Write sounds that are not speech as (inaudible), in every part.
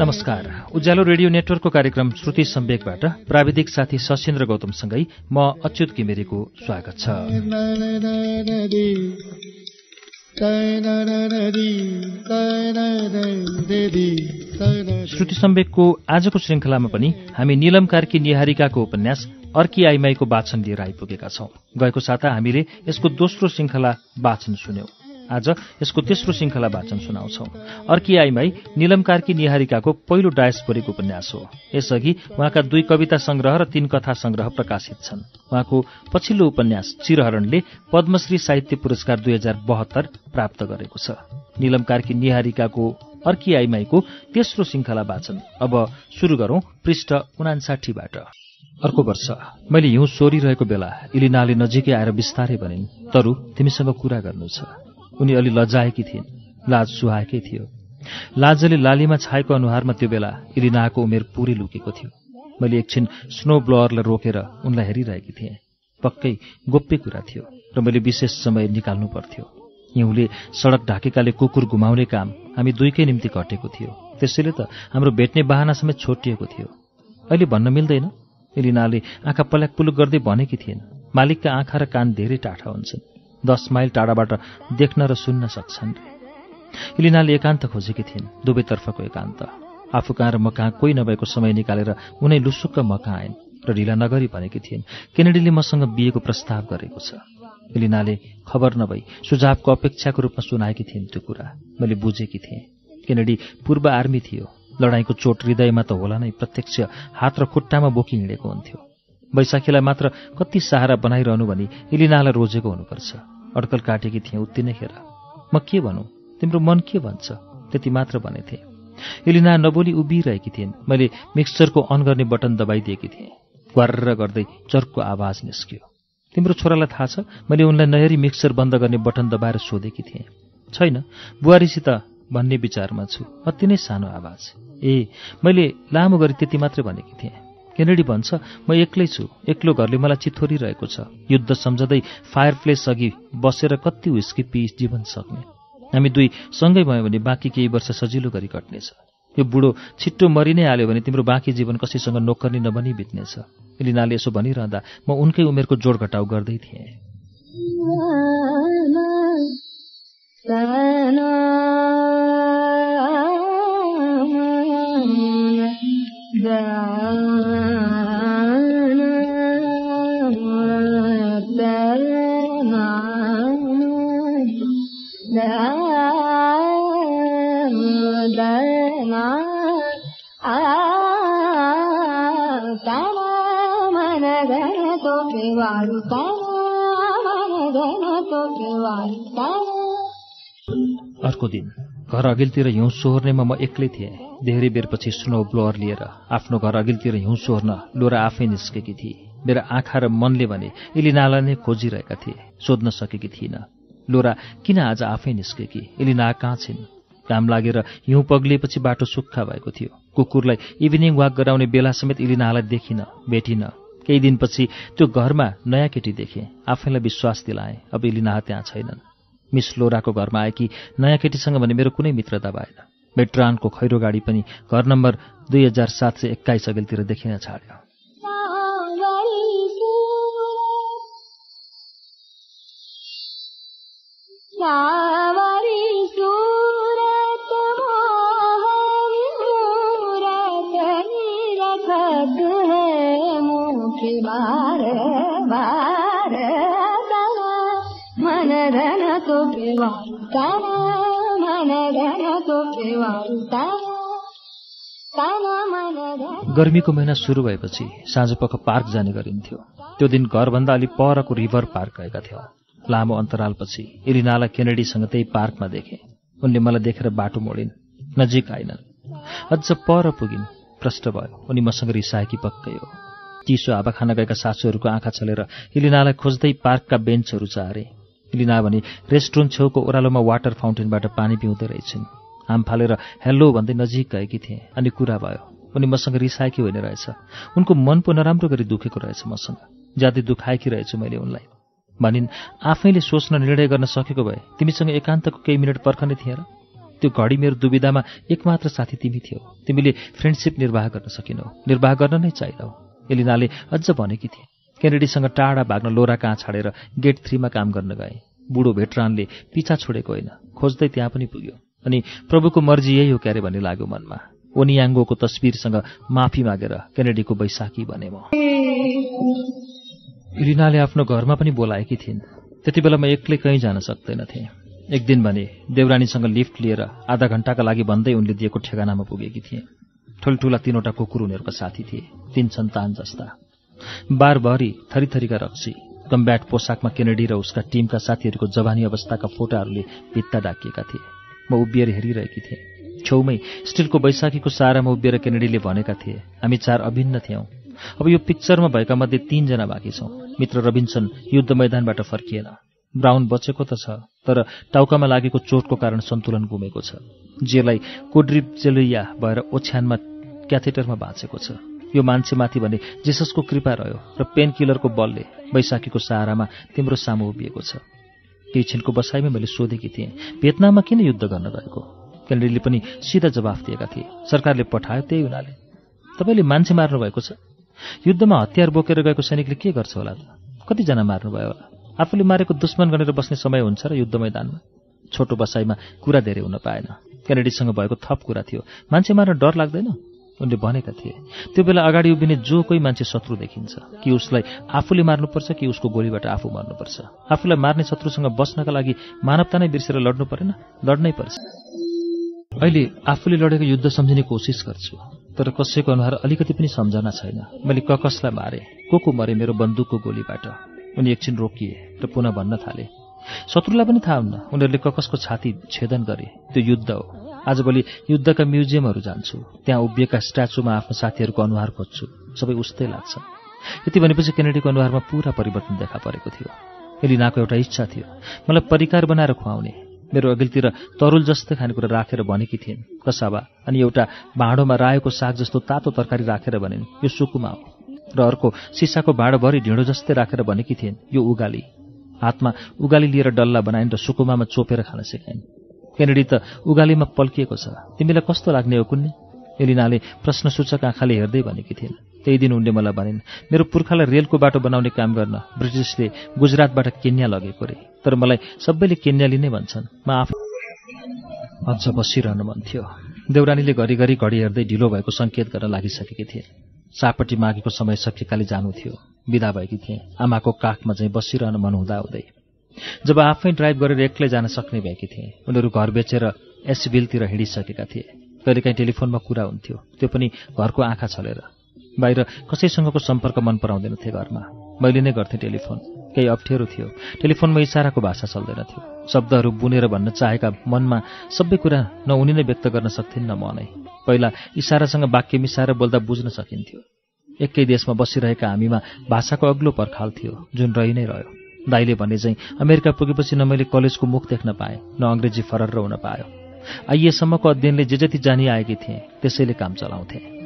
नमस्कार। उज्यालो रेडियो नेटवर्कको कार्यक्रम श्रुति सम्वेकबाट प्राविधिक साथी सशेन्द्र गौतमसँगै म अच्युत किमेरीको स्वागत छ। श्रुति सम्वेकको आजको श्रृङ्खलामा पनि हामी निलम कार्की निहारिकाको उपन्यास अर्की आइमाईको वाचन लिएर आइपुगेका छौं। गएको साता हामीले यसको दोस्रो श्रृङ्खला वाचन सुन्यौं। आज यसको तेस्रो श्रृङ्खला वाचन सुनाउँछौ। अर्की आइमाई निलम कार्की निहारिकाको पहिलो डायस्पोरिक उपन्यास हो। यसअघि उहाँका दुई कविता संग्रह र तीन कथा संग्रह प्रकाशित छन्। उहाँको पछिल्लो उपन्यास चिरहरणले पद्मश्री साहित्य पुरस्कार दुई हजार बहत्तर प्राप्त गरेको छ। निलम कार्की निहारिकाको अर्की आइमाईको तेस्रो श्रृङ्खला वाचन अब सुरु गरौं पृष्ठ उनासाठीबाट अर्को वर्ष मैले हिउँ सोरिरहेको बेला इलिनाले नजिकै आएर बिस्तारै भनिन् तरु तिमीसँग कुरा गर्नु छ। उनी अलि लजाएकी थिइन्। लाज सुहाएकै थियो। लाजले लालीमा छाएको अनुहारमा त्यो बेला इलिनाको उमेर पुरै लुकेको थियो। मैले एकछिन स्नो ब्लोअरलाई रोकेर उनलाई हेरिरहेकी थिएँ। पक्कै गोप्य कुरा थियो र मैले विशेष समय निकाल्नु पर्थ्यो। हिउँले सडक ढाकेकाले कुकुर घुमाउने काम हामी दुईकै निम्ति घटेको थियो। त्यसैले त हाम्रो भेट्ने बाहना समेत छोटिएको थियो। अहिले भन्न मिल्दैन। इलिनाले आँखा पल्याक पुलुक गर्दै भनेकी थिइन् मालिकका आँखा र कान धेरै टाठा हुन्छन्। दस माइल टाढाबाट देख्न र सुन्न सक्छन्। इलिनाले एकान्त खोजेकी थिइन् दुवैतर्फको एकान्त। आफू कहाँ र म कहाँ कोही नभएको समय निकालेर उनै लुसुक्क म कहाँ आइन् र ढिला नगरी भनेकी थिइन् केनेडीले मसँग बिहेको प्रस्ताव गरेको छ। इलिनाले खबर नभई सुझावको अपेक्षाको रूपमा सुनाएकी थिइन् त्यो कुरा। मैले बुझेकी थिएँ। केनेडी पूर्व आर्मी थियो। लडाईँको चोट हृदयमा त होला नै प्रत्यक्ष हात र खुट्टामा बोकी हिँडेको हुन्थ्यो। वैशाखीलाई मात्र कति सहारा बनाइरहनु भनी इलिनालाई रोजेको हुनुपर्छ। अड्कल काटेकी थिएँ उत्ति नै खेर म के भनौँ? तिम्रो मन के भन्छ? त्यति मात्र भनेथे इलिना नबोली उभिरहेकी थिइन्। मैले मिक्सचरको अन गर्ने बटन दबाइदिएकी थिएँ। ग्वार्र गर्दै चर्को आवाज निस्कियो। तिम्रो छोरालाई थाहा छ मैले उनलाई नहेरी मिक्सचर बन्द गर्ने बटन दबाएर सोधेकी थिएँ। छैन बुहारीसित भन्ने विचारमा छु। अति नै सानो आवाज। ए मैले लामो गरी त्यति मात्रै भनेकी थिएँ। केनेडी भन्छ म एक्लै छु। एक्लो घरले मलाई चिथोरिरहेको छ। युद्ध सम्झँदै फायर प्लेस अघि बसेर कति हुस्की पी जीवन सक्ने। हामी दुई सँगै भयौँ भने बाँकी केही वर्ष सजिलो गरी कट्नेछ। यो बुढो छिट्टो मरि नै हाल्यो भने तिम्रो बाँकी जीवन कसैसँग नोकर्नी नबनी बित्नेछ एलिनाले यसो भनिरहँदा म उनकै उमेरको जोड घटाउ गर्दै थिएँ। (laughs) अर्को दिन घर अघिल्तिर हिउँ सोहोर्नेमा म एक्लै थिएँ धेरै बेरपछि स्नो ब्लोअर लिएर आफ्नो घर अघिल्तिर हिउँ सोहोर्न लोरा आफै निस्केकी थिए मेरा आँखा र मनले भने इलिनालाई नै खोजिरहेका थिए सोध्न सकेकी थिइनँ लोरा किन आज आफै निस्केकी इलिना कहाँ छिन् घाम लागेर हिउँ पग्लिएपछि बाटो सुक्खा भएको थियो। कुकुरलाई इभिनिङ वाक गराउने बेला समेत इलिनालाई देखिन भेटिन। केही दिनपछि त्यो घरमा नयाँ केटी देखेँ। आफैलाई विश्वास दिलाएँ अब इलिना त्यहाँ छैनन्। मिस लोराको घरमा आएकी नयाँ केटीसँग भने मेरो कुनै मित्रता भएन। मेट्रानको खैरो गाडी पनि घर नम्बर दुई हजार सात सय एक्काइस अघिल्तिर देखिन छाड्यो। गर्मीको महिना सुरु भएपछि साँझपख पार्क जाने गरिन्थ्यो। त्यो दिन घरभन्दा अलि परको रिभर पार्क गएका थियौँ। लामो अन्तरालपछि इलिनालाई केनेडीसँग त्यही पार्कमा देखे। उनले मलाई देखेर बाटो मोडिन्। नजिक आइनन्। अझ पर पुगिन्। प्रष्ट भयो। उनी मसँग रिसाएकी पक्कै हो। चिसो हावा खान गएका सासूहरूको आँखा छलेर इलिनालाई खोज्दै पार्कका बेन्चहरू चारे इलिना भने रेस्टुरेन्ट छेउको ओह्रालोमा वाटर फाउन्टेनबाट पानी पिउँदै रहेछन्। हाम फालेर हेल्लो भन्दै नजिक गएकी थिएँ अनि कुरा भयो। उनी मसँग रिसाएकी होइन रहेछ। उनको मन पो नराम्रो गरी दुखेको रहेछ मसँग। ज्यादै दुखाएकी रहेछु मैले उनलाई। भनिन् आफैले सोच्न निर्णय गर्न सकेको भए तिमीसँग एकान्तको केही मिनट पर्खने थिएँ र? त्यो घडी मेरो दुविधामा एकमात्र साथी तिमी थियौ। तिमीले फ्रेन्डसिप निर्वाह गर्न सकिनौ। निर्वाह गर्न नै चाहिनौ। एलिनाले अझ भनेकी थिए। केनेडीसँग टाढा भाग्न लोरा कहाँ छाडेर गेट थ्रीमा काम गर्न गए। बुढो भेटरानले पिछा छोडेको होइन खोज्दै त्यहाँ पनि पुग्यो। अनि प्रभुको मर्जी यही हो क्यारे भन्ने लाग्यो मनमा। ओनियाङ्गोको तस्विरसँग माफी मागेर केनेडीको बैशाखी बने म। इलिनाले आफ्नो घरमा पनि बोलाएकी थिइन्। त्यति बेला म एक्लै कहीँ जान सक्दैनथेँ एक दिन भने देवरानीसँग लिफ्ट लिएर आधा घण्टाका लागि भन्दै उनले दिएको ठेगानामा पुगेकी थिएँ। ठुल्ठुला तिनवटा कुकुर उनीहरूका साथी थिए। तीन सन्तान जस्ता। बारभरि थरीथरीका रक्सी कम्ब्याट पोसाकमा केनेडी र उसका टिमका साथीहरूको जवानी अवस्थाका फोटाहरूले भित्ता डाकिएका थिए। म उभिएर हेरिरहेकी थिएँ। छेउमै स्टिलको बैशाखीको सारामा उभिएर केनेडीले भनेका थिए हामी चार अभिन्न थियौँ। अब यो पिक्चरमा भएका मध्ये तीनजना बाँकी छौँ। मित्र रबिन्सन युद्ध मैदानबाट फर्किएन। ब्राउन बचेको त छ तर टाउकामा लागेको चोटको कारण सन्तुलन गुमेको छ। जेलाई कोड्रिप जेलैया भएर ओछ्यानमा क्याथेटरमा बाँचेको छ। यो मान्छेमाथि भने जेससको कृपा रह्यो र पेन किलरको बलले बैशाखीको सहारामा तिम्रो सामु उभिएको छ। केही छिनको बसाइमै मैले सोधेकी थिएँ भियतनाममा किन युद्ध गर्न गएको? केनेडीले पनि सिधा जवाफ दिएका थिए। सरकारले पठायो त्यही हुनाले। तपाईँले मान्छे मार्नु भएको छ? युद्धमा हतियार बोकेर गएको सैनिकले के गर्छ होला त? कतिजना मार्नुभयो होला? आफूले मारेको दुश्मन गरेर बस्ने समय हुन्छ र युद्ध मैदानमा? छोटो बसाइमा कुरा धेरै हुन पाएन। केनेडीसँग भएको थप कुरा थियो। मान्छे मार्न डर लाग्दैन? उनले भनेका थिए त्यो बेला अगाडि उभिने जो कोही मान्छे शत्रु देखिन्छ कि उसलाई आफूले मार्नुपर्छ कि उसको गोलीबाट आफू मर्नुपर्छ। आफूलाई मार्ने शत्रुसँग बस्नका लागि मानवता नै बिर्सेर लड्नु परेन लड्नै पर्छ। अहिले आफूले लडेको युद्ध सम्झिने कोसिस गर्छु तर कसैको अनुहार अलिकति पनि सम्झना छैन। मैले ककसलाई मारे को को मरे मेरो बन्दुकको गोलीबाट? उनी एकछिन रोकिए र पुनः भन्न थाले। शत्रुलाई पनि थाहा हुन्न उनीहरूले ककसको छाती छेदन गरे त्यो युद्ध हो। आजभोलि युद्धका म्युजियमहरू जान्छु। त्यहाँ उभिएका स्ट्याचुमा आफ्नो साथीहरूको अनुहार खोज्छु। सबै उस्तै लाग्छ। यति भनेपछि केनेडीको अनुहारमा पुरा परिवर्तन देखा परेको थियो। एलिनाको एउटा इच्छा थियो। मलाई परिकार बनाएर खुवाउने। मेरो अघिल्तिर तरुल जस्तै खानेकुरा राखेर भनेकी थिइन्। कसाबा अनि एउटा भाँडोमा रायोको साग जस्तो तातो तरकारी राखेर भनिन् यो सुकुमा हो। र अर्को सिसाको भाँडोभरि ढिँडो जस्तै राखेर भनेकी थिइन् यो उगाली। हातमा उगाली लिएर डल्ला बनाइन् र सुकुमामा चोपेर खान सिकाइन्। केनेडी त उगालीमा पल्किएको छ। तिमीलाई कस्तो लाग्ने हो कुन्ने? एलिनाले प्रश्नसूचक आँखाले हेर्दै भनेकी थिइन्। त्यही दिन उनले मलाई भनिन् मेरो पुर्खालाई रेलको बाटो बनाउने काम गर्न ब्रिटिसले गुजरातबाट केन्या लगेको रे। तर मलाई सबैले केन्याली नै भन्छन्। म आफू अझ बसिरहनु मन थियो। देउरानीले घरिघरि घडी हेर्दै ढिलो भएको सङ्केत गर्न लागिसकेकी थिए सापट्टि मागेको समय सकिएकाले जानु थियो। विदा भएकी थिएँ। आमाको काखमा चाहिँ बसिरहनु मन हुँदा हुँदै जब आफै ड्राइभ गरेर एक्लै जान सक्ने भएकी थिएँ उनीहरू घर बेचेर एसबिलतिर हिँडिसकेका थिए। कहिलेकाहीँ टेलिफोनमा कुरा हुन्थ्यो त्यो पनि घरको आँखा छलेर। बाहिर कसैसँगको सम्पर्क मन पराउँदैनथे घरमा। मैले नै गर्थेँ टेलिफोन। केही अप्ठ्यारो थियो। टेलिफोनमा इसाराको भाषा चल्दैनथ्यो शब्दहरू बुनेर भन्न चाहेका मनमा सबै कुरा न उनी नै व्यक्त गर्न सक्थिन् न म नै। पहिला इसारासँग वाक्य मिसाएर बोल्दा बुझ्न सकिन्थ्यो। एकै देशमा बसिरहेका हामीमा भाषाको अग्लो पर्खाल थियो जुन रहि नै रह्यो। दाईले भने चाहिँ अमेरिका पुगेपछि न मैले कलेजको मुख देख्न पाएँ न अङ्ग्रेजी फरर हुन पायो। आइएसम्मको अध्ययनले जे जति जानी आएकी थिएँ त्यसैले काम चलाउँथे।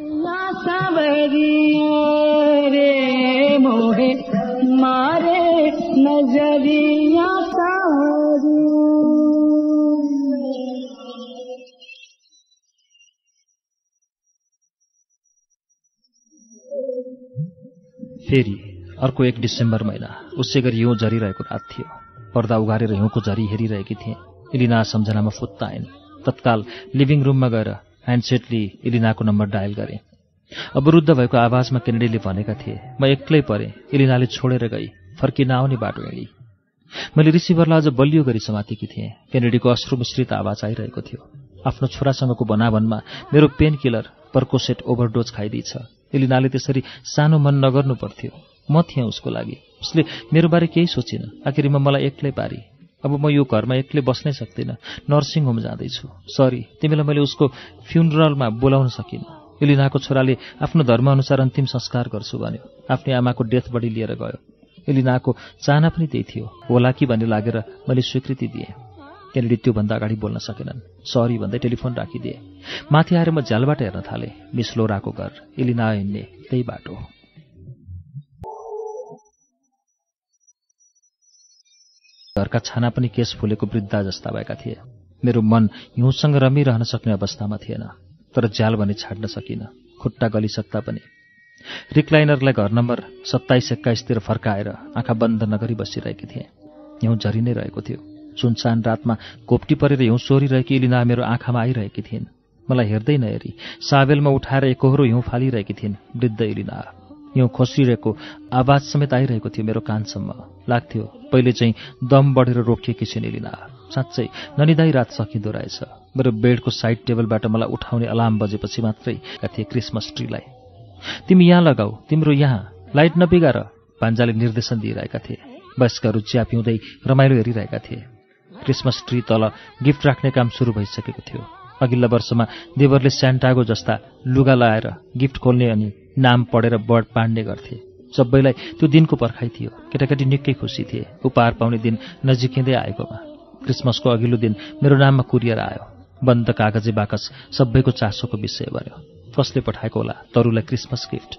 फेरि अर्को एक डिसेम्बर महिना उसै गरी हिउँ झरिरहेको रात थियो। पर्दा उघारेर हिउँको झरी हेरिरहेकी थिएँ। इलिना सम्झनामा फुत्ता आइन् तत्काल लिभिङ रुममा गएर ह्यान्डसेटले इलिनाको नम्बर डायल गरेँ। अवरुद्ध भएको आवाजमा केनेडीले भनेका थिए म एक्लै परेँ। इलिनाले छोडेर गई। फर्किन आउने बाटो हिँडी मैले रिसिभरलाई अझ बलियो गरी समातेकी थिएँ। केनेडीको अश्रु मिश्रित आवाज आइरहेको थियो। आफ्नो छोरासँगको भनाभनमा मेरो पेन किलर पर्कोसेट ओभरडोज खाइदिएछ। एलिनाले त्यसरी सानो मन नगर्नु पर्थ्यो। म थिएँ उसको लागि। उसले मेरो बारे केही सोचिन। आखिरीमा मलाई एक्लै पारी। अब म यो घरमा एक्लै बस्नै सक्दिनँ। नर्सिङ होम जाँदैछु। सरी तिमीलाई मैले उसको फ्युनरलमा बोलाउन सकिनँ। एलिनाको छोराले आफ्नो धर्मअनुसार अन्तिम संस्कार गर्छु भन्यो। आफ्नै आमाको डेथ बडी लिएर गयो। एलिनाको चाहना पनि त्यही थियो। होला कि भन्ने लागेर मैले स्वीकृति दिएँ। त्यहाँनिर त्योभन्दा अगाडि बोल्न सकेनन्। सरी भन्दै टेलिफोन राखिदिए। माथि आएर म झ्यालबाट हेर्न थालेँ। मिस लोराको घर। इलिना हिँड्ने त्यही बाटो घरका छाना पनि केस फुलेको वृद्धा जस्ता भएका थिए। मेरो मन हिउँसँग रमिरहन सक्ने अवस्थामा थिएन तर झ्याल भने छाड्न सकिनँ खुट्टा गलिसक्दा पनि। रिक्लाइनरलाई घर नम्बर सत्ताइस एक्काइसतिर फर्काएर आँखा बन्द नगरी बसिरहेकी थिएँ। हिउँ झरी नै रहेको थियो। सुनसान रातमा कोप्टी परेर हिउँ सोरिरहेकी इलिना मेरो आँखामा आइरहेकी थिइन्। मलाई हेर्दै नहेरी साबेलमा उठाएर एकहोरो हिउँ फालिरहेकी थिइन्। वृद्ध इलिना हिउँ खोसिरहेको आवाज समेत आइरहेको थियो मेरो कानसम्म। लाग्थ्यो पहिले चाहिँ दम बढेर रोकिएकी छिन् इलिना साँच्चै ननिदाई रात सकिँदो रहेछ। मेरो बेडको साइड टेबलबाट मलाई उठाउने अलार्म बजेपछि मात्रै थिए क्रिसमस ट्रीलाई। तिमी यहाँ लगाऊ तिम्रो यहाँ। लाइट नबिगार भान्जाले निर्देशन दिइरहेका थिए। वयस्कहरू चिया पिउँदै रमाइलो हेरिरहेका थिए। क्रिसमस ट्री तल गिफ्ट राख्ने काम सुरु भइसकेको थियो। अघिल्ला वर्षमा देवरले स्यान्टागो जस्ता लुगा लगाएर गिफ्ट खोल्ने अनि नाम पढेर बर्ड पाड्ने गर्थे। सबैलाई त्यो दिनको पर्खाइ थियो। केटाकेटी निकै खुसी थिए। उपहार पाउने दिन नजिकिँदै आएकोमा। क्रिसमसको अघिल्लो दिन मेरो नाममा कुरियर आयो। बन्द कागजे बाकस सबैको चासोको विषय बन्यो। कसले पठाएको होला? तरुलाई क्रिसमस गिफ्ट।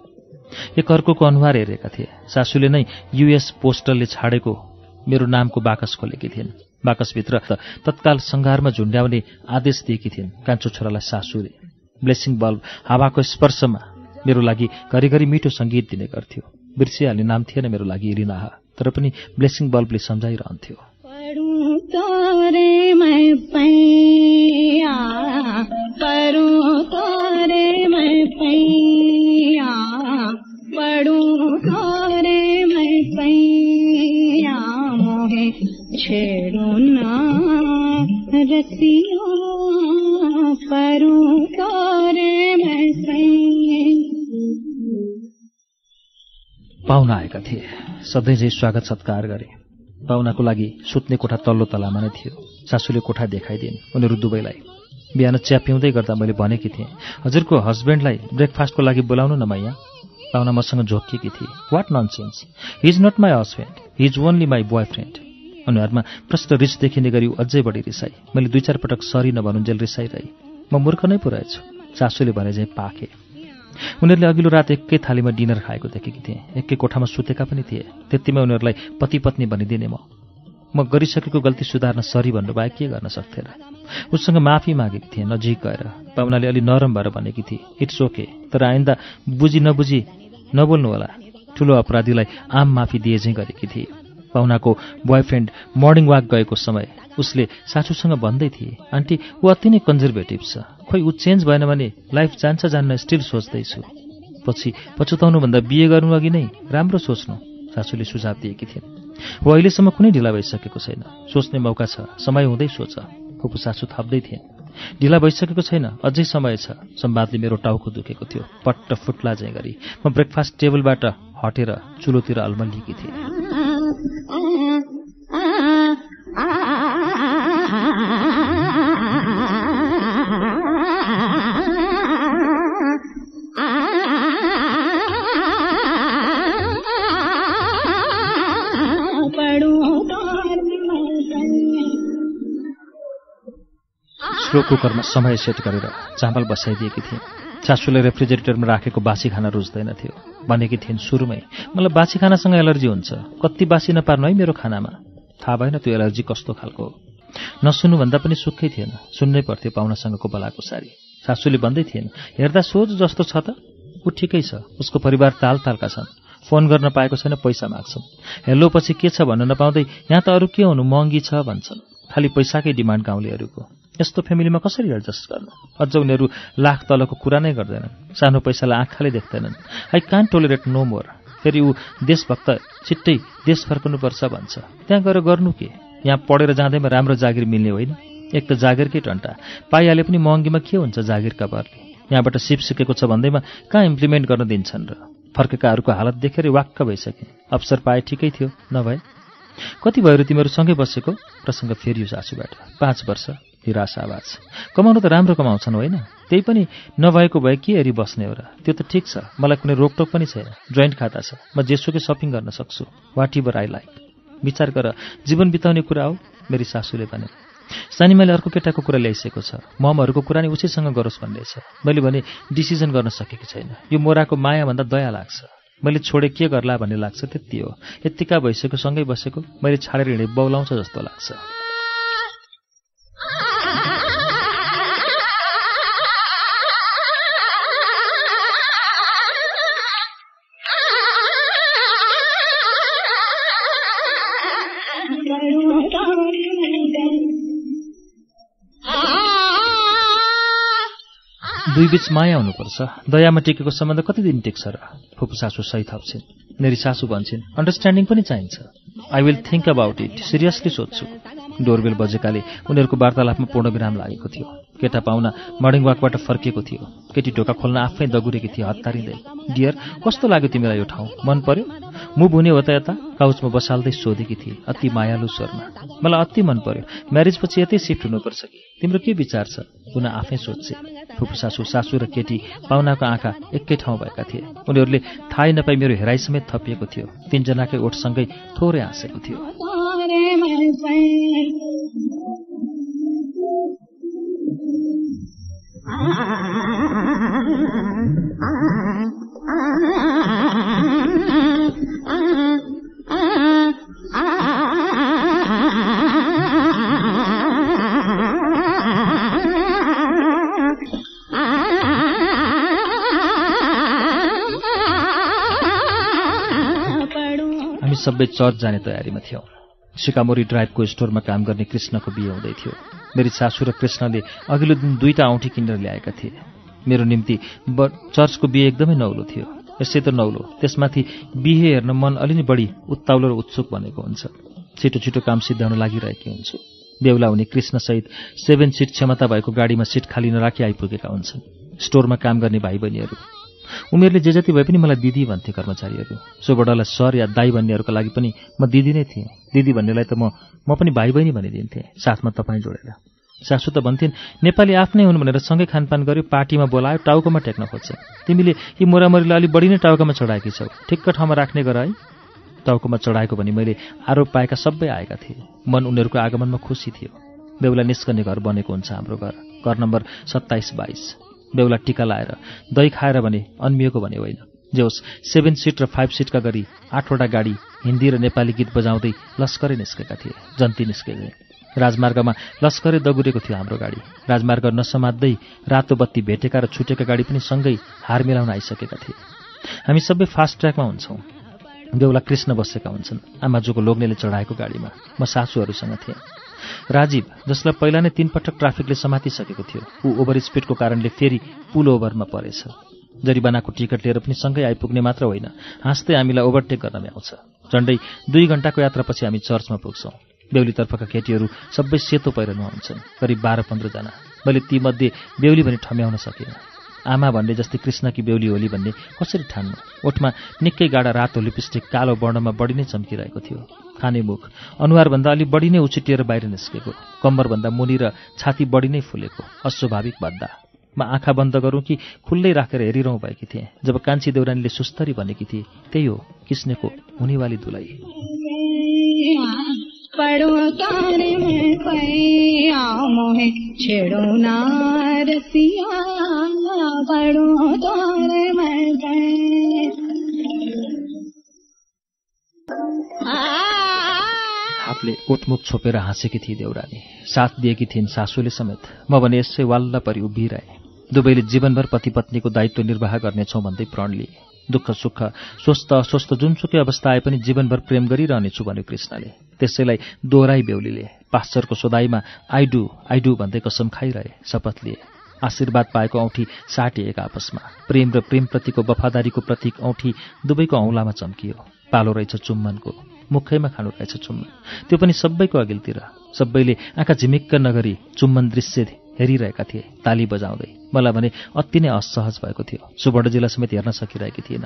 एक अर्को अनुहार हेरेका थिए। सासूले नै युएस पोस्टलले छाडेको मेरो नामको बाकस खोलेकी थिइन्। बाकसभित्र तत्काल सङ्घारमा झुन्ड्याउने आदेश दिएकी थिइन्। कान्छो छोरालाई सासूले। ब्लेसिङ बल्ब हावाको स्पर्शमा मेरो लागि घरिघरि मिठो सङ्गीत दिने गर्थ्यो। बिर्सिहाल्ने नाम थिएन मेरो लागि इलिनाहा तर पनि ब्लेसिङ बल्बले सम्झाइरहन्थ्यो। छेड़ो ना तारे पाहुना आएका थिए। सधैँ चाहिँ स्वागत सत्कार गरे। पाहुनाको लागि सुत्ने कोठा तल्लो तलामा नै थियो। सासूले कोठा देखाइदिन् उनीहरू दुवैलाई। बिहान चिया पिउँदै गर्दा मैले भनेकी थिएँ हजुरको हस्बेन्डलाई ब्रेकफास्टको लागि बोलाउनु न मैया। पाहुना मसँग झोकिएकी थिए। What nonsense he is not my husband he is only my boyfriend अनुहारमा प्रष्ट रिस देखिने गरी अझै बढी रिसाई। मैले दुई चार पटक सरी नभनुन्जेल रिसाइरहे। म मूर्ख नै पो रहेछु सासूले भने चाहिँ पाखे। उनीहरूले अघिल्लो रात एकै थालीमा डिनर खाएको देखेकी थिएँ। एकै कोठामा सुतेका पनि थिए। त्यतिमै उनीहरूलाई पति पत्नी भनिदिने म। म गरिसकेको गल्ती सुधार्न सरी भन्नुभयो के गर्न सक्थेँ र उसँग माफी मागेकी थिएँ नजिक गएर। पाहुनाले अलि नरम भएर भनेकी थिए इट्स ओके तर आइन्दा बुझी नबुझी नबोल्नु होला ठुलो अपराधीलाई आम माफी दिए चाहिँ गरेकी थिए। पाहुनाको बोयफ्रेन्ड मर्निङ वाक गएको समय उसले सासूसँग भन्दै थिए आन्टी ऊ अति नै कन्जर्भेटिभ छ। खोइ ऊ चेन्ज भएन भने लाइफ जान्छ जान्न स्टिल सोच्दैछु। पछि पछुताउनुभन्दा बिहे गर्नु अघि नै राम्रो सोच्नु। सासूले सुझाव दिएकी थिइन्। ऊ अहिलेसम्म कुनै ढिला भइसकेको छैन। सोच्ने मौका छ समय हुँदै सोच। फुपू सासू थप्दै थिइन्। ढिला भइसकेको छैन अझै समय छ। सम्वादले मेरो टाउको दुखेको थियो। पट्ट फुट्ला गरी म ब्रेकफास्ट टेबलबाट हटेर चुलोतिर अल्मलिएकी थिएँ। स्लो कुकरमा समय सेट गरेर चामल बसाइदिएकी थिएँ। सासूले रेफ्रिजरेटरमा राखेको बासी खाना रुच्दैनथ्यो भनेकी थिइन् सुरुमै मलाई बासी खानासँग एलर्जी हुन्छ। कति बासी नपार्नु है मेरो खानामा? थाहा भएन त्यो एलर्जी कस्तो खालको नसुन्नुभन्दा पनि सुखै थिएन। सुन्नै पर्थ्यो पाहुनासँगको बलाको सारी। सासूले भन्दै थिएन हेर्दा सोझ जस्तो छ त। ऊ ठिकै छ। उसको परिवार ताल तालका छन्। फोन गर्न पाएको छैन पैसा माग्छन् हेलो पछि के छ भन्न नपाउँदै यहाँ त अरू के हुनु? महँगी छ भन्छन्। खालि पैसाकै डिमान्ड गाउँलेहरूको यस्तो फ्यामिलीमा कसरी एडजस्ट गर्नु? अझ उनीहरू लाख तलको कुरा नै गर्दैनन्। सानो पैसालाई आँखाले देख्दैनन्। I can tolerate no more. फेरि ऊ देशभक्त छिट्टै देश फर्कनुपर्छ भन्छ। त्यहाँ गएर गर्नु के? यहाँ पढेर जाँदैमा राम्रो जागिर मिल्ने होइन। एक त जागिरकै टन्टा। पाइहाले पनि महँगीमा के हुन्छ जागिरका बरले यहाँबाट सिप सिकेको छ भन्दैमा कहाँ इम्प्लिमेन्ट गर्न दिन्छन् र? फर्केकाहरूको हालत देखेर वाक्क भइसके। अवसर पाए ठिकै थियो नभए? कति भयो तिमीहरू सँगै बसेको? प्रसङ्ग फेरियो सासूबाट पाँच वर्ष। निराश आवाज कमाउनु त राम्रो कमाउँछन् होइन? त्यही पनि नभएको भए के हेरी बस्ने हो र? त्यो त ठिक छ। मलाई कुनै रोकटोक पनि छैन। जोइन्ट खाता छ। म जेसुकै सपिङ गर्न सक्छु। वाट इभर आई लाइक विचार गर। जीवन बिताउने कुरा हो मेरी सासूले भने। सानीमाले अर्को केटाको कुरा ल्याइसकेको छ। ममहरूको कुरा नि उसैसँग गरोस् भन्ने छ। मैले भने डिसिजन गर्न सकेकी छैन। यो मोराको मायाभन्दा दया लाग्छ। मैले छोडे के गर्ला भन्ने लाग्छ त्यति हो। यत्तिका भइसक्यो सँगै बसेको। मैले छाडेर हिँडे बौलाउँछ जस्तो लाग्छ। बीच माया हुनुपर्छ। दयामा टेकेको सम्बन्ध कति दिन टेक्छ र? फुपू सासु सही थप्छिन्। मेरी सासु भन्छन् अन्डरस्ट्यान्डिङ पनि चाहिन्छ। I will think about it seriously सोध्छु। डोरबेल बजेकाले उनीहरूको वार्तालापमा पूर्ण विराम लागेको थियो। केटा पाहुना मर्निङ वाकबाट फर्किएको थियो। केटी ढोका खोल्न आफै दगुरेकी थिए हतारिँदै डियर कस्तो लाग्यो तिमीलाई यो ठाउँ? मन पर्यो? मुभ हुने हो त यता। काउचमा बसाल्दै सोधेकी थिए अति मायालु स्वरमा। मलाई अति मन पर्यो। म्यारेजपछि यतै सिफ्ट हुनुपर्छ कि? तिम्रो के विचार छ? पुनः आफै सोध्छे। फुपू सासु र केटी पाहुनाको आँखा एकै ठाउँ भएका थिए। उनीहरूले थाहै नपाई मेरो हेराइ समेत थपिएको थियो। तिनजनाकै ओठसँगै थोरै हाँसेको थियो। सबै चर्च जाने तयारीमा थियौँ। सिकामोरी ड्राइभको स्टोरमा काम गर्ने कृष्णको बिहे हुँदै थियो। मेरी सासु र कृष्णले अघिल्लो दिन दुईटा औँठी किनेर ल्याएका थिए। मेरो निम्ति ब चर्चको बिहे एकदमै नौलो थियो। यसै त नौलो। त्यसमाथि बिहे हेर्न मन अलि नै बढी उत्ताउलो र उत्सुक बनेको हुन्छ। छिटो छिटो काम सिद्ध्याउन लागिरहेकी हुन्छु। बेहुला हुने कृष्णसहित सेभेन सिट क्षमता भएको गाडीमा सिट खाली नराखी आइपुगेका हुन्छन्। स्टोरमा काम गर्ने भाइ बहिनीहरू उमेरले जे जति भए पनि मलाई दिदी भन्थे कर्मचारीहरू। सोबडालाई सर या दाई भन्नेहरूका लागि पनि म दिदी नै थिएँ। दिदी भन्नेलाई त म म पनि भाइ बहिनी भनिदिन्थेँ साथमा तपाईँ जोडेर। सासु त भन्थिन् नेपाली आफ्नै हुन् भनेर सँगै खानपान गर्यो पार्टीमा बोलायो टाउकोमा टेक्न खोज्छ। तिमीले यी मोरामरीलाई अलि बढी नै टाउकोमा चढाएकी छौ। ठिक्क ठाउँमा राख्ने गर है। टाउकोमा चढाएको भनी मैले आरोप पाएका सबै आएका थिए। मन उनीहरूको आगमनमा खुसी थियो। बेहुला निस्कने घर बनेको हुन्छ हाम्रो घर। घर नम्बर सत्ताइस बाइस। बेहुला टिका लाएर दही खाएर भने अन्मिएको भने होइन। जे होस् सेभेन सिट र फाइभ सिटका गरी आठवटा गाडी हिन्दी र नेपाली गीत बजाउँदै लस्करै निस्केका थिए जन्ती निस्केका। राजमार्गमा लस्करै दगुरेको थियो हाम्रो गाडी। राजमार्ग नसमात्दै रातो बत्ती भेटेका र छुटेका गाडी पनि सँगै हार मिलाउन आइसकेका थिए। हामी सबै फास्ट ट्र्याकमा हुन्छौँ। बेहुला कृष्ण बसेका हुन्छन् आमाजुको लोग्नेले चढाएको गाडीमा। म सासूहरूसँग थिएँ। राजीव जसलाई पहिला नै तीन पटक ट्राफिकले समातिसकेको थियो ऊ ओभर स्पिडको कारणले फेरि पुल ओभरमा परेछ। जरिवानाको टिकट लिएर पनि सँगै आइपुग्ने मात्र होइन हाँस्दै हामीलाई ओभरटेक गर्न भ्याउँछ झन्डै दुई घन्टाको यात्रापछि हामी चर्चमा पुग्छौँ। बेहुलीतर्फका केटीहरू सबै सेतो पहिरनमा हुन्छन् करिब बाह्र पन्ध्रजना मैले तीमध्ये बेहुली भने ठम्याउन सकिनँ आमा भन्ने जस्तै कृष्णकी बेहुली होली भन्ने कसरी ठान्नु? ओठमा निकै गाडा रातो लिपस्टिक कालो वर्णमा बढी नै चम्किरहेको थियो। खाने मुख अनुहारभन्दा अलि बढी नै उछिटिएर बाहिर निस्केको। कम्बरभन्दा मुनि र छाती बढी नै फुलेको। अस्वाभाविक बद्दा। म आँखा बन्द गरौँ कि खुल्लै राखेर हेरिरहँ भएकी थिएँ। जब कान्छी देउरानीले सुस्तरी भनेकी थिए त्यही हो किस्नेको हुनेवाली दुलाई। पैया मोहे छेड़ो ओटमुख छोपेर हाँसेकी थिए देउरानी। साथ दिएकी थिइन् सासूले समेत। म भने यसै वाल्ला परि उभिरहे दुवैले जीवनभर पति पत्नीको दायित्व निर्वाह गर्नेछौँ भन्दै प्रण लिए दुःख सुख स्वस्थ अस्वस्थ जुनसुकै अवस्था आए पनि जीवनभर प्रेम गरिरहनेछु भन्यो कृष्णले। त्यसैलाई दोहोऱ्याई बेहुलीले पास्चरको सोधाइमा आइडु आइडु भन्दै कसम खाइरहे शपथ लिए। आशीर्वाद पाएको औँठी साटिएका आपसमा। प्रेम र प्रेमप्रतिको वफादारीको प्रतीक औँठी दुवैको औँलामा चम्कियो। पालो रहेछ चुम्बनको मुखैमा खानु रहेछ चुम्बन। त्यो पनि सबैको अघिल्तिर। सबैले आँखा झिमिक्क नगरी चुम्बन दृश्य हेरिरहेका थिए। ताली बजाउँदै। मलाई भने अति नै असहज भएको थियो। सुवर्णजीलाई समेत हेर्न सकिरहेकी थिएन।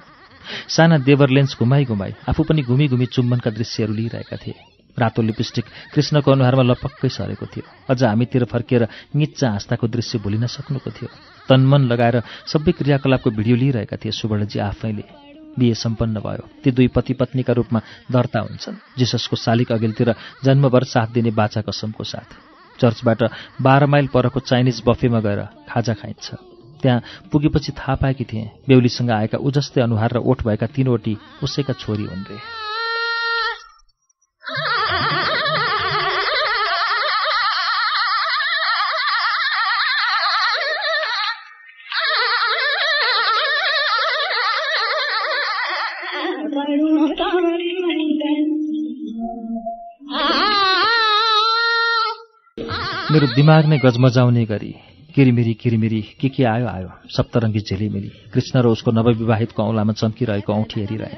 साना देवर लेन्स घुमाई घुमाई आफू पनि घुमी घुमी चुम्बनका दृश्यहरू लिइरहेका थिए। रातो लिपस्टिक कृष्णको अनुहारमा लपक्कै सरेको थियो। अझ हामीतिर फर्किएर निच्चा हाँस्दाको दृश्य भुलिन सक्नुको थियो। तनमन लगाएर सबै क्रियाकलापको भिडियो लिइरहेका थिए सुवर्णजी आफैले। बिहे सम्पन्न भयो। ती दुई पति पत्नीका रूपमा दर्ता हुन्छन्। जिससको शालिक अघिल्तिर जन्मभर साथ दिने बाचा कसमको साथ। चर्चबाट बाह्र माइल परको चाइनिज बफेमा गएर खाजा खाइन्छ। त्यहाँ पुगेपछि थाहा पाएकी थिएँ बेहुलीसँग आएका उजस्ते अनुहार र ओठ भएका तीनवटी उसैका छोरी हुन् रे। मेरो दिमाग नै गजमजाउने गरी किरिमिरी किरिमिरी के के आयो आयो। सप्तरङ्गी झिलिमिली। कृष्ण र उसको नवविवाहितको औँलामा चम्किरहेको औँठी हेरिरहे।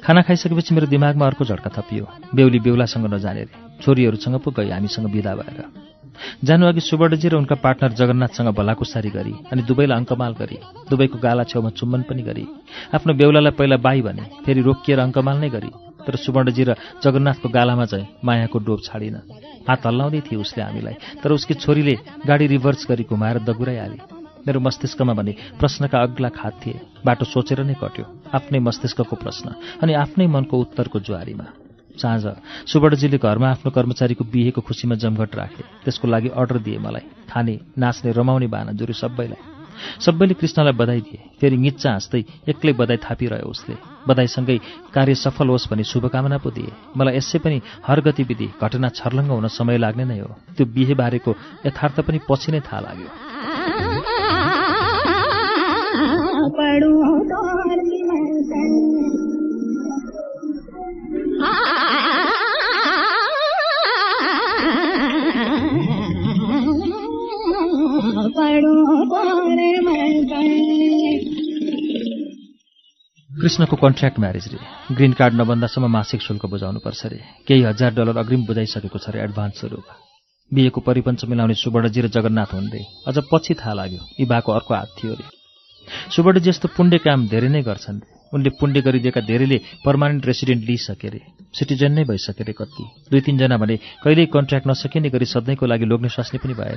खाना खाइसकेपछि मेरो दिमागमा अर्को झड्का थपियो। बेहुली बेहुलासँग नजाने छोरीहरूसँग पो गई हामीसँग विदा भएर। जानु अघि सुवर्णजी र उनका पार्टनर जगन्नाथसँग भलाकुसारी गरी अनि दुवैलाई अङ्कमाल गरी दुवैको गाला छेउमा चुम्बन पनि गरी आफ्नो बेहुलालाई पहिला बाई भने फेरि रोकिएर अङ्कमाल नै गरी तर सुवर्णजी र जगन्नाथको गालामा चाहिँ मायाको डोब छाडिन। हात हल्लाउँदै थिए उसले हामीलाई तर उसकी छोरीले गाडी रिभर्स गरी घुमाएर दगुराइहाले। मेरो मस्तिष्कमा भने प्रश्नका अग्ला खात थिए बाटो सोचेर नै कट्यो आफ्नै मस्तिष्कको प्रश्न अनि आफ्नै मनको उत्तरको जुहारीमा साँझ सुवर्णजीले घरमा आफ्नो कर्मचारीको बिहेको खुसीमा जमघट राखे। त्यसको लागि अर्डर दिए मलाई। खाने नाच्ने रमाउने बाहना जुरे सबैलाई। सबैले कृष्णलाई बधाई दिए। फेरि निच्चा हाँस्दै एक्लै बधाई थापिरह्यो उसले। बधाईसँगै कार्य सफल होस् भनी शुभकामना पो दिए। मलाई यसै पनि हर गतिविधि घटना छर्लङ्ग हुन समय लाग्ने नै हो। त्यो बिहे बारेको यथार्थ पनि पछि नै थाहा लाग्यो। कृष्णको कन्ट्र्याक्ट म्यारेज रे। ग्रिन कार्ड नबन्दासम्म मासिक शुल्क बुझाउनुपर्छ रे। केही हजार डलर अग्रिम बुझाइसकेको छ रे एडभान्स स्वरूप। बिहेको परिपञ्च मिलाउने सुवर्णजी र जगन्नाथ हुन् रे। अझ पछि थाहा लाग्यो बाको अर्को हात थियो रे। सुवर्णजी जस्तो पुण्य काम धेरै नै गर्छन् उनले पुण्य गरिदिएका धेरैले पर्मानेन्ट रेसिडेन्ट लिइसके रे। सिटिजन नै भइसके रे कति। दुई तिनजना भने कहिल्यै कन्ट्र्याक्ट नसकिने गरी सधैँको लागि लोग्ने स्वास्नी पनि भए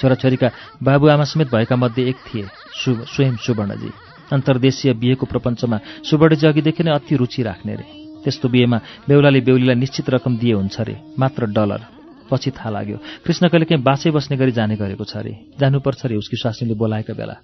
छोराछोरीका बाबुआमा समेत भएका मध्ये एक थिए स्वयं सुवर्णजी। अन्तर्देशीय बिहेको प्रपञ्चमा सुवर्णजी अघिदेखि नै अति रुचि राख्ने रे। त्यस्तो बिहेमा बेहुलाले बेहुलीलाई निश्चित रकम दिए हुन्छ रे मात्र डलर। पछि थाहा लाग्यो कृष्ण कहिले कहीँ बाँचै बस्ने गरी जाने गरेको छ अरे जानुपर्छ रे उसकी स्वास्नीले बोलाएका बेला।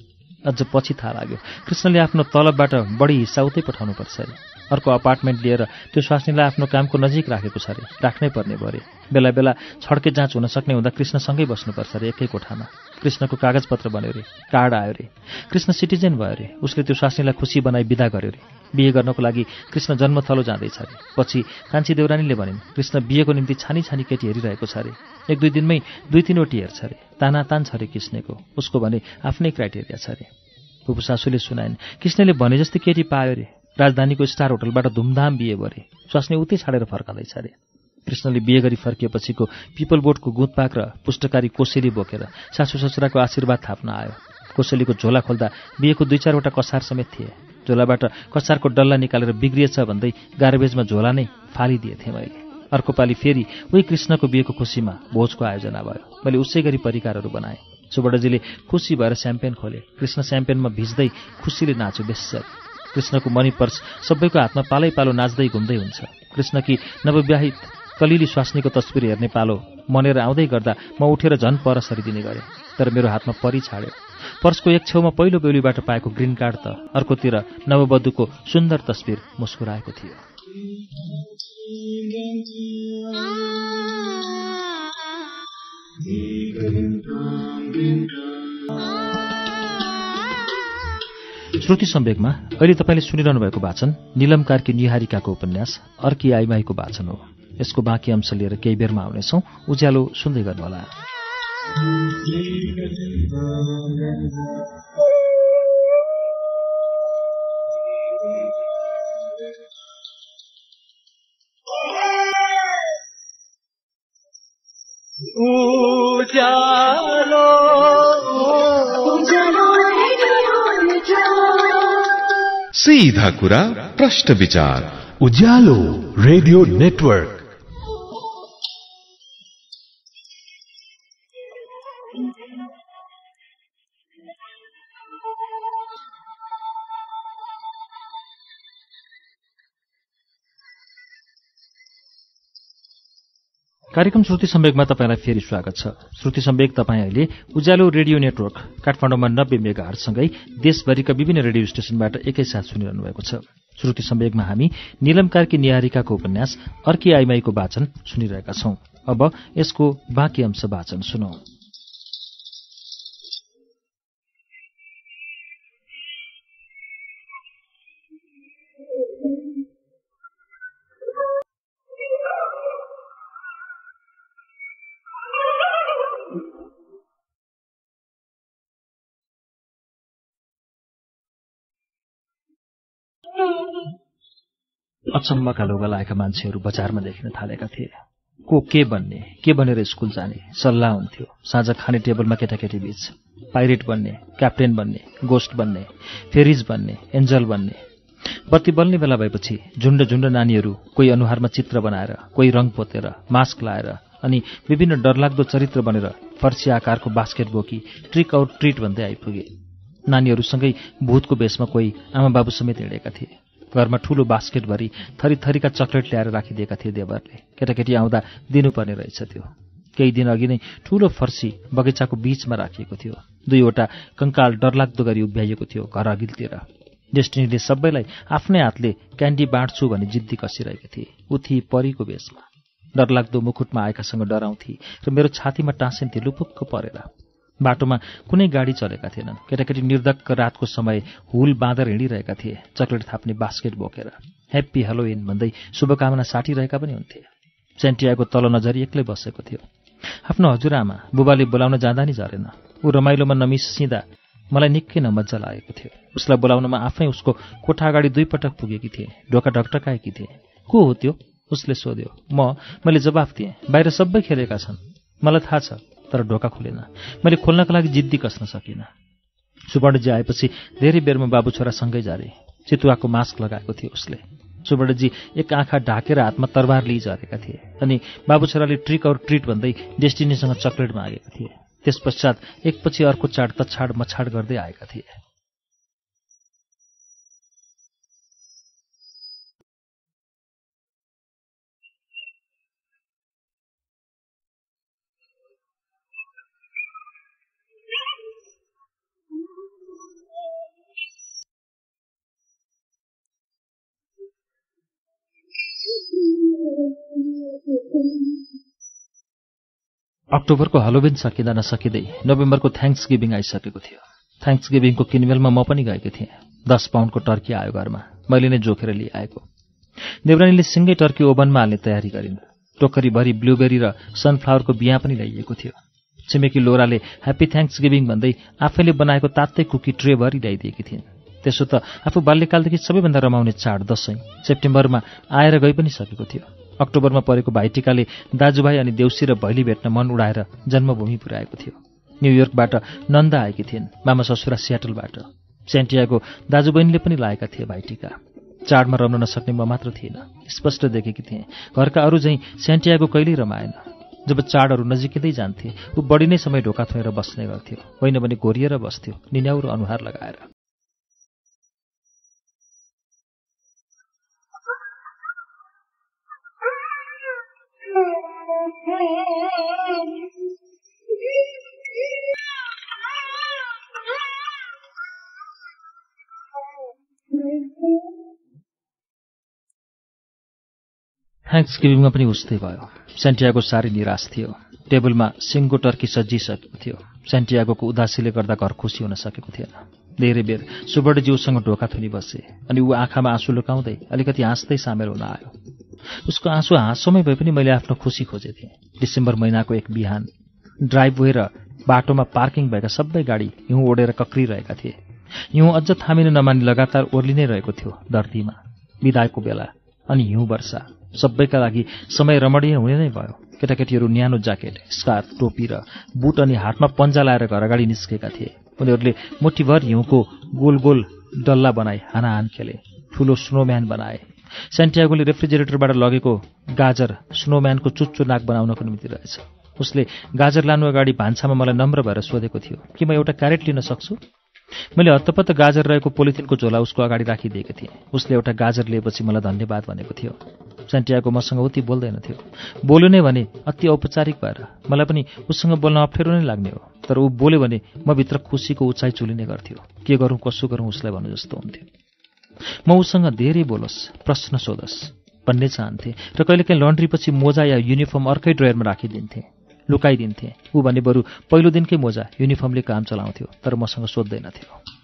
अझ पछि थाहा लाग्यो कृष्णले आफ्नो तलबबाट बढी हिस्सा उतै पठाउनुपर्छ अरे अर्को अपार्टमेन्ट लिएर त्यो स्वास्नीलाई आफ्नो कामको नजिक राखेको छ अरे। राख्नै पर्ने भयो अरे। बेला बेला छड्के जाँच हुन सक्ने हुँदा कृष्णसँगै बस्नुपर्छ अरे एकै कोठामा। कृष्णको कागजपत्र बन्यो रे कार्ड आयो रे कृष्ण सिटिजन भयो अरे। उसले त्यो स्वास्नीलाई खुसी बनाई विदा गर्यो रे बिहे गर्नको लागि कृष्ण जन्मथलो जाँदैछ अरे। पछि कान्छी देउरानीले भनिन् कृष्ण बिहेको निम्ति छानी छानी केटी हेरिरहेको छ अरे। एक दुई दिनमै दुई तिनवटी हेर्छ अरे। तानातान छ अरे कृष्णको। उसको भने आफ्नै क्राइटेरिया छ अरे। फुपू सासूले सुनाइन् कृष्णले भने जस्तै केटी पायो अरे। राजधानीको स्टार होटलबाट धुमधाम बिहे भरे स्वास्नी उतै छाडेर फर्काँदैछ अरे। कृष्णले बिहे गरी फर्किएपछिको पिपल बोटको गुतपाक र पुष्टकारी कोसेली बोकेर सासू ससुराको आशीर्वाद थाप्न आयो। कोसेलीको झोला खोल्दा बिहेको दुई चारवटा कसार समेत थिए। झोलाबाट कसारको डल्ला निकालेर बिग्रिएछ भन्दै गार्बेजमा झोला नै फालिदिएथेँ मैले। अर्को पालि फेरि उही कृष्णको बिहेको खुसीमा भोजको आयोजना भयो। मैले उसै गरी परिकारहरू बनाएँ। सुवर्णजीले खुसी भएर स्याम्पेन खोले। कृष्ण स्याम्पेनमा भिज्दै खुसीले नाच्यो बेसर कृष्णको मनी पर्स सबैको हातमा पालै पालो नाच्दै घुम्दै हुन्छ। कृष्णकी नवविवाहित कलिली स्वास्नीको तस्विर हेर्ने पालो मनेर आउँदै गर्दा म उठेर झन् पर सरिदिने गरेँ तर मेरो हातमा परि छाड्यो। पर्सको एक छेउमा पहिलो बेहुलीबाट पाएको ग्रिन कार्ड त अर्कोतिर नववधुको सुन्दर तस्विर मुस्कुराएको थियो। श्रुति सम्वेकमा अहिले तपाईँले सुनिरहनु भएको वाचन निलम कार्की निहारिकाको उपन्यास अर्की आइमाईको वाचन हो। यसको बाँकी अंश लिएर केही बेरमा आउनेछौँ। उज्यालो सुन्दै गर्नुहोला। उजालो सीधा कुरा प्रश्न विचार। उजालो रेडियो नेटवर्क। कार्यक्रम श्रुति सम्वेकमा तपाईँलाई फेरि स्वागत छ। श्रुति सम्वेक तपाईँ अहिले उज्यालो रेडियो नेटवर्क काठमाडौँमा नब्बे मेगाहरूसँगै देशभरिका विभिन्न रेडियो स्टेशनबाट एकैसाथ सुनिरहनु भएको छ। श्रुति सम्वेकमा हामी निलम कार्की निहारिकाको उपन्यास अर्की आइमाईको वाचन सुनिरहेका छौं। अब यसको बाँकी अंश वाचन सुनौ। अचम्मका लोगा लागेका मान्छेहरू बजारमा देखिन थालेका थिए। को के बन्ने के बनेर स्कुल जाने सल्लाह हुन्थ्यो। साँझ खाने टेबलमा केटाकेटी बीच। पाइरेट बन्ने क्याप्टेन बन्ने गोस्ट बन्ने फेरिज बन्ने एन्जल बन्ने। बत्ती बल्ने बेला भएपछि झुन्ड झुन्ड नानीहरू कोही अनुहारमा चित्र बनाएर कोही रङ पोतेर मास्क लाएर अनि विभिन्न डरलाग्दो चरित्र बनेर फर्सी आकारको बास्केट बोकी ट्रिक आउट ट्रिट भन्दै आइपुगे। नानीहरूसँगै भूतको बेसमा कोही आमा बाबु समेत हिँडेका थिए। घरमा ठूलो बास्केटभरि थरी थरीका चक्लेट ल्याएर राखिदिएका थिए देवरले। केटाकेटी आउँदा दिनुपर्ने रहेछ त्यो। केही दिन अघि नै ठूलो फर्सी बगैँचाको बीचमा राखिएको थियो। दुईवटा कङ्काल डरलाग्दो गरी उभ्याइएको थियो घर अघिल्तिर। डेस्टिनीले सबैलाई आफ्नै हातले क्यान्डी बाँड्छु भने जिद्दी कसिरहेकी थिए। उथी परीको बेसमा डरलाग्दो मुकुटमा आएकासँग डराउँथे र मेरो छातीमा टाँसिन्थे लुपुक्क परेर। बाटोमा कुनै गाडी चलेका थिएनन्। केटाकेटी निर्धक्क रातको समय हुल बाँधेर हिँडिरहेका थिए। चक्लेट थाप्ने बास्केट बोकेर। ह्याप्पी हेलोइन भन्दै शुभकामना साटिरहेका पनि हुन्थे। सेन्टियाको तल नजरी एक्लै बसेको थियो। आफ्नो हजुरआमा बुबाले बोलाउन जाँदा नि झरेन। ऊ रमाइलोमा नमिसिँदा मलाई निकै नमजा लागेको थियो। उसलाई बोलाउनमा आफै उसको कोठा अगाडि दुईपटक पुगेकी थिए। ढोका ढकटकाएकी थिए। को हो त्यो? उसले सोध्यो। म मैले जवाफ दिएँ। बाहिर सबै खेलेका छन्। मलाई थाहा छ। तर ढोका खुलेन। मैले खोल्नका लागि जिद्दी कस्न सकिनँ। सुवर्णजी आएपछि धेरै बेरमा बाबु छोरा सँगै जारे। चितुवाको मास्क लगाएको थियो उसले। सुवर्णजी एक आँखा ढाकेर हातमा तरबार लिइ झरेका थिए अनि बाबु छोराले ट्रिक और ट्रिट भन्दै डेस्टिनीसँग चक्लेट मागेका थिए। त्यस पश्चात एकपछि अर्को चाड तछाड मछाड गर्दै आएका थिए। अक्टोबरको हलोविन सकिँदा नसकिँदै नोभेम्बरको थ्याङ्क्स गिभिङ आइसकेको थियो। थ्याङ्क्स गिभिङको किनमेलमा म पनि गएको थिएँ। दस पाउन्डको टर्की आयो घरमा। मैले नै जोखेर लिआएको देवरानीले सिङ्गै टर्की ओभनमा हाल्ने तयारी गरिन्। टोकरीभरि ब्लुबेरी र सनफ्लावरको बिहा पनि ल्याइएको थियो। छिमेकी लोराले ह्याप्पी थ्याङ्क्स गिभिङ भन्दै आफैले बनाएको तातै कुकी ट्रेभरि ल्याइदिएकी थिइन्। त्यसो त आफू बाल्यकालदेखि सबैभन्दा रमाउने चाड दसैँ सेप्टेम्बरमा आएर गइ पनि सकेको थियो। अक्टोबरमा परेको भाइटिकाले दाजुभाइ अनि देउसी र भैली भेट्न मन उडाएर जन्मभूमि पुर्याएको थियो। न्युयोर्कबाट नन्दा आएकी थिइन् मामा ससुरा सियाटलबाट सेन्टियाको दाजुबहिनीले पनि लाएका थिए भाइटिका। चाडमा रम्न नसक्ने म मात्र थिइनँ स्पष्ट देखेकी थिएँ। घरका अरू झैँ सेन्टियाको कहिल्यै रमाएन। जब चाडहरू नजिकिँदै जान्थे ऊ बढी नै समय ढोका थोएर बस्ने गर्थ्यो। होइन भने घोरिएर बस्थ्यो निन्याउरो अनुहार लगाएर। थ्याङ्क्स गिभिङमा पनि उस्तै भयो। सेन्टियागो साह्रै निराश थियो। टेबलमा सिङ्गो टर्की सजिसकेको थियो। सेन्टियागोको उदासीले गर्दा घर खुसी हुन सकेको थिएन। धेरै बेर सुवर्णज्यूसँग ढोका थुनी बसे अनि ऊ आँखामा आँसु लुकाउँदै अलिकति हाँस्दै सामेल हुन आयो। उसको आँसु हाँसोमै भए पनि मैले आफ्नो खुसी खोजेथेँ डिसेम्बर महिनाको एक बिहान ड्राइभवे र बाटोमा पार्किङ भएका सबै गाडी हिउँ ओढेर कक्रिरहेका थिए। हिउँ अझ थामिन नमानी लगातार ओर्लिनै रहेको थियो धरतीमा। विदायको बेला अनि हिउँ वर्षा। सबैका लागि समय रमणीय हुने नै भयो। केटाकेटीहरू न्यानो ज्याकेट स्कार्फ टोपी र बुट अनि हातमा पन्जा लाएर घर अगाडि निस्केका थिए। उनीहरूले मुठीभर हिउँको गोल गोल डल्ला बनाए हानाहान खेले ठुलो स्नोम्यान बनाए। सेन्टियागोले रेफ्रिजरेटरबाट लगेको गाजर स्नोम्यानको चुच्चो नाक बनाउनको निम्ति रहेछ। उसले गाजर लानु अगाडि भान्सामा मलाई नम्र भएर सोधेको थियो कि म एउटा क्यारेट लिन सक्छु? मैले हत्तपत्त गाजर रहेको पोलिथिनको झोला उसको अगाडि राखिदिएको थिएँ। उसले एउटा गाजर लिएपछि मलाई धन्यवाद भनेको थियो। सेन्टियाको मसँग उति बोल्दैनथ्यो बोल्यो नै भने अति औपचारिक भएर मलाई पनि उसँग बोल्न अप्ठ्यारो नै लाग्ने हो। तर ऊ बोल्यो भने म भित्र खुसीको उचाइ चुलिने गर्थ्यो। के गरौँ कसो गरौँ उसलाई भन्नु जस्तो हुन्थ्यो। म उसँग धेरै बोलोस् प्रश्न सोधोस् भन्ने चाहन्थे र कहिलेकाहीँ लन्ड्रीपछि मोजा या युनिफर्म अर्कै ड्रयरमा राखिदिन्थे लुकाइदिन्थे। ऊ भने बरु पहिलो दिनकै मोजा युनिफर्मले काम चलाउँथ्यो तर मसँग सोध्दैनथ्यो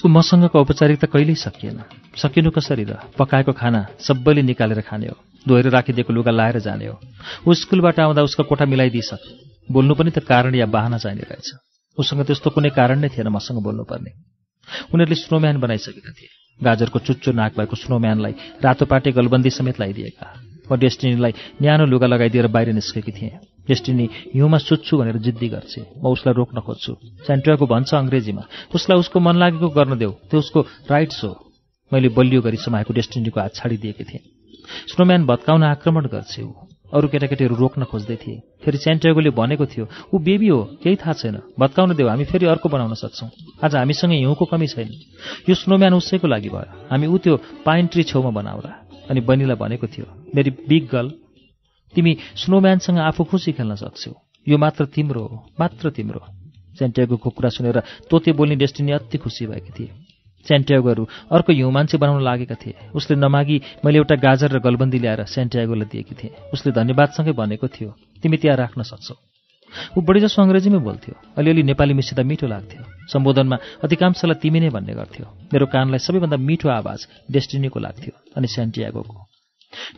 उसको मसँगको औपचारिकता कहिल्यै सकिएन। सकिनु कसरी र? पकाएको खाना सबैले निकालेर खाने हो। धोएर राखिदिएको लुगा लाएर जाने हो। ऊ स्कुलबाट आउँदा उसको कोठा मिलाइदिइसक बोल्नु पनि त कारण या बाहना चाहिने रहेछ। उसँग त्यस्तो कुनै कारण नै थिएन मसँग बोल्नुपर्ने। उनीहरूले स्नोम्यान बनाइसकेका थिए। गाजरको चुच्चो नाक भएको स्नोम्यानलाई रातो पाटे गलबन्दी समेत लगाइदिएका म डेस्टिनीलाई न्यानो लुगा लगाइदिएर बाहिर निस्केकी थिएँ। डेस्टिनी हिउँमा सुत्छु भनेर जिद्दी गर्छे म उसलाई रोक्न खोज्छु। सेन्ट्रियाको भन्छ अङ्ग्रेजीमा उसलाई उसको मन लागेको गर्न देऊ। त्यो उसको राइट्स हो। मैले बलियो गरी समाएको डेस्टिनीको हात छाडिदिएकी थिएँ। स्नोम्यान भत्काउन आक्रमण गर्छे ऊ। अरू केटाकेटीहरू रोक्न खोज्दै थिए। फेरि सेन्टियागोले भनेको थियो ऊ बेबी हो केही थाहा छैन। भत्काउन देऊ। हामी फेरि अर्को बनाउन सक्छौँ। आज हामीसँग हिउँको कमी छैन। यो स्नोम्यान उसैको लागि भयो। हामी ऊ त्यो पाइन ट्री छेउमा बनाउला। अनि बहिनीलाई भनेको थियो मेरी बिग गर्ल तिमी स्नोम्यानसँग आफू खुसी खेल्न सक्छौ। यो मात्र तिम्रो हो मात्र तिम्रो। सेन्टियागोको कुरा सुनेर तोते बोल्ने डेस्टिनी अति खुसी भएकी थिए। सेन्टियागोहरू अर्को हिउँ मान्छे बनाउन लागेका थिए। उसले नमागी मैले एउटा गाजर र गलबन्दी ल्याएर सेन्टियागोलाई दिएकी थिएँ। उसले धन्यवादसँगै भनेको थियो तिमी त्यहाँ राख्न सक्छौ। ऊ बढी जसो अङ्ग्रेजीमै बोल्थ्यो। अलिअलि नेपाली मिसिँदा मिठो लाग्थ्यो। सम्बोधनमा अधिकांशलाई तिमी नै भन्ने गर्थ्यो। मेरो कानलाई सबैभन्दा मिठो आवाज डेस्टिनीको लाग्थ्यो अनि सेन्टियागोको।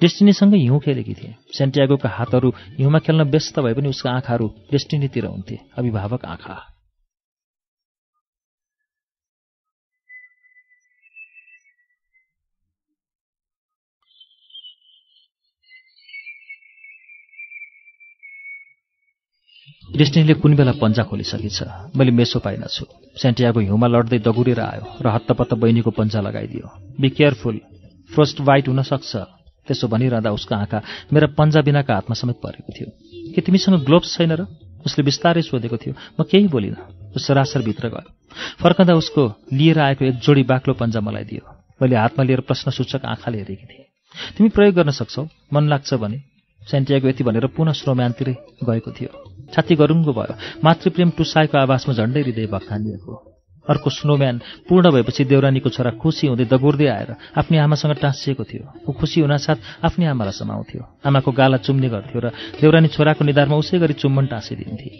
डेस्टिनीसँगै हिउँ खेलेकी थिए। सेन्टियागोका हातहरू हिउँमा खेल्न व्यस्त भए पनि उसका आँखाहरू डेस्टिनीतिर हुन्थे। अभिभावक आँखा। डेस्टिनीले कुन बेला पन्जा खोलिसकेछ? मैले मेसो पाइनछु सेन्टियागो हिउँमा लड्दै दगुरेर आयो र हत्तपत्त बहिनीको पन्जा लगाइदियो। बी केयरफुल फ्रोस्ट वाइट हुन सक्छ। त्यसो भनिरहँदा उसको आँखा मेरा पन्जा बिनाका हातमा समेत परेको थियो। के तिमीसँग ग्लोभ्स छैन र? उसले बिस्तारै सोधेको थियो म केही बोलिनँ। ऊ सरासर भित्र गयो। फर्कँदा उसको लिएर आएको एक जोडी बाक्लो पन्जा मलाई दियो। मैले हातमा लिएर प्रश्नसूचक आँखाले हेरेकी थिएँ। तिमी प्रयोग गर्न सक्छौ मन लाग्छ भने। सेन्टियागो यति भनेर पुनः स्नोम्यानतिरै गएको थियो। छाती गरुङ्गो भयो। मातृप्रेम टुसाएको आवाजमा झन्डै हृदय भक्कानिएको। अर्को स्नोम्यान पूर्ण भएपछि देउरानीको छोरा खुसी हुँदै दगुर्दै आएर आफ्नी आमासँग टाँसिएको थियो। ऊ खुसी हुनासाथ आफ्नै आमालाई समाउँथ्यो। आमाको गाला चुम्ने गर्थ्यो र देउरानी छोराको निधारमा उसै गरी चुम्बन टाँसिदिन्थे।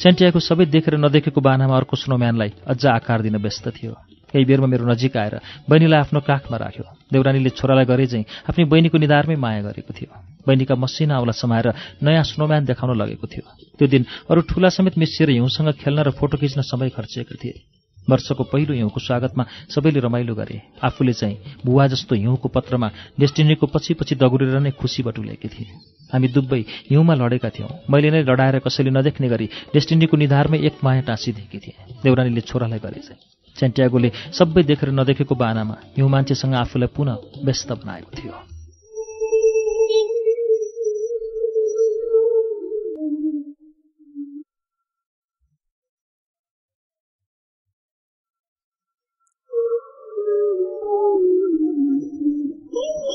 सेन्टियाको सबै देखेर नदेखेको बानामा अर्को स्नोम्यानलाई अझ आकार दिन व्यस्त थियो। केही बेरमा मेरो नजिक आएर बहिनीलाई आफ्नो काखमा राख्यो। देउरानीले छोरालाई गरे चाहिँ आफ्नी बहिनीको निधारमै माया गरेको थियो। बहिनीका मसिना औला समाएर नयाँ स्नोम्यान देखाउन लगेको थियो। त्यो दिन अरू ठुला समेत मिसिएर हिउँसँग खेल्न र फोटो खिच्न समय खर्चिएका थिए। वर्षको पहिलो हिउँको स्वागतमा सबैले रमाइलो गरे। आफूले चाहिँ बुवा जस्तो हिउँको पत्रमा डेस्टिनीको पछि पछि दगुरेर नै खुसी बटुलेकी थिए। हामी दुब्बै हिउँमा लडेका थियौँ। मैले नै लडाएर कसैले नदेख्ने गरी डेस्टिनीको निधारमै एक माया टाँसिदिएकी थिएँ। देउरानीले छोरालाई गरे चाहिँ। सेन्टियागोले सबै देखेर नदेखेको बानामा हिउँ मान्छेसँग आफूलाई पुनः व्यस्त बनाएको थियो।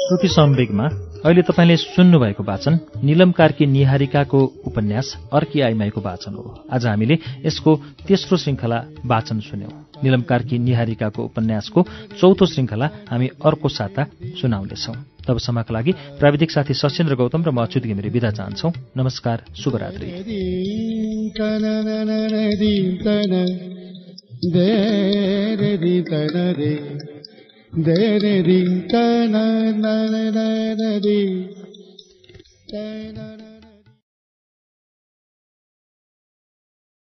श्रुति सम्वेगमा अहिले तपाईँले सुन्नुभएको वाचन निलम कार्की निहारिकाको उपन्यास अर्की आइमाईको वाचन हो। आज हामीले यसको तेस्रो श्रृङ्खला वाचन सुन्यौं। निलम कार्की निहारिकाको उपन्यासको चौथो श्रृङ्खला हामी अर्को साता सुनाउनेछौ। तबसम्मका लागि प्राविधिक साथी सशेन्द्र गौतम र म अच्युत घिमिरे विदा चाहन्छौ। नमस्कार शुभरात्री। ധനരി തന നരി തന